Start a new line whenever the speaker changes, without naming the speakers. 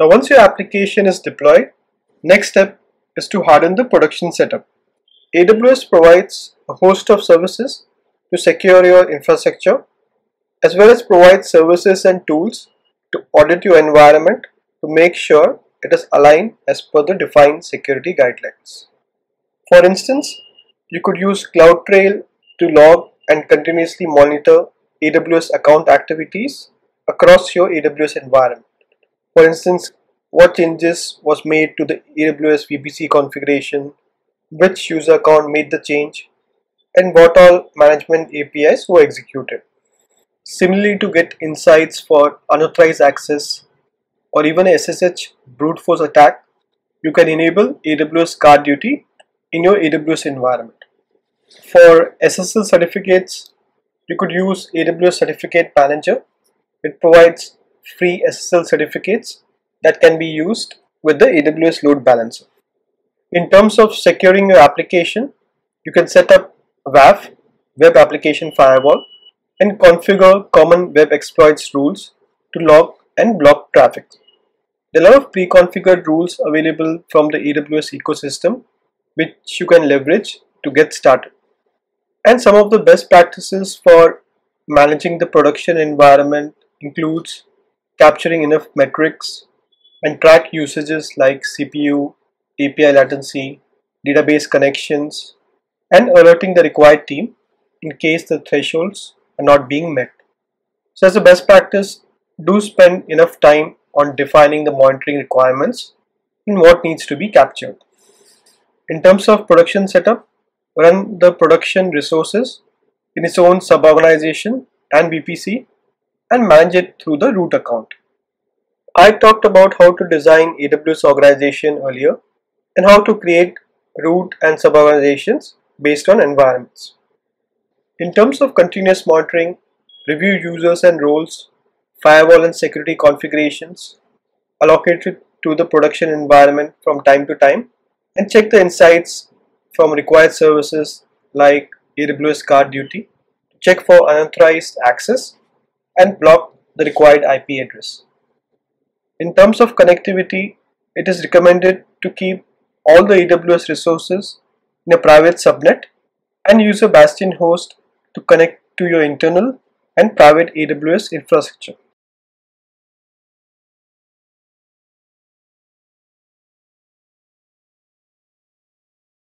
Now once your application is deployed, next step is to harden the production setup. AWS provides a host of services to secure your infrastructure as well as provide services and tools to audit your environment to make sure it is aligned as per the defined security guidelines. For instance, you could use CloudTrail to log and continuously monitor AWS account activities across your AWS environment. For instance, what changes was made to the AWS VPC configuration, which user account made the change, and what all management APIs were executed. Similarly, to get insights for unauthorized access or even SSH brute force attack, you can enable AWS Guard Duty in your AWS environment. For SSL certificates, you could use AWS Certificate Manager. It provides free SSL certificates that can be used with the AWS load balancer. In terms of securing your application, you can set up WAF, Web Application Firewall, and configure common web exploits rules to log and block traffic. There are a lot of pre-configured rules available from the AWS ecosystem which you can leverage to get started. And some of the best practices for managing the production environment includes capturing enough metrics and track usages like CPU, API latency, database connections, and alerting the required team in case the thresholds are not being met. So as a best practice, do spend enough time on defining the monitoring requirements and what needs to be captured. In terms of production setup, run the production resources in its own sub-organization and VPC and manage it through the root account. I talked about how to design AWS organization earlier and how to create root and sub-organizations based on environments. In terms of continuous monitoring, review users and roles, firewall and security configurations allocated to the production environment from time to time and check the insights from required services like AWS Guard Duty to check for unauthorized access and block the required IP address. In terms of connectivity, it is recommended to keep all the AWS resources in a private subnet and use a bastion host to connect to your internal and private AWS infrastructure.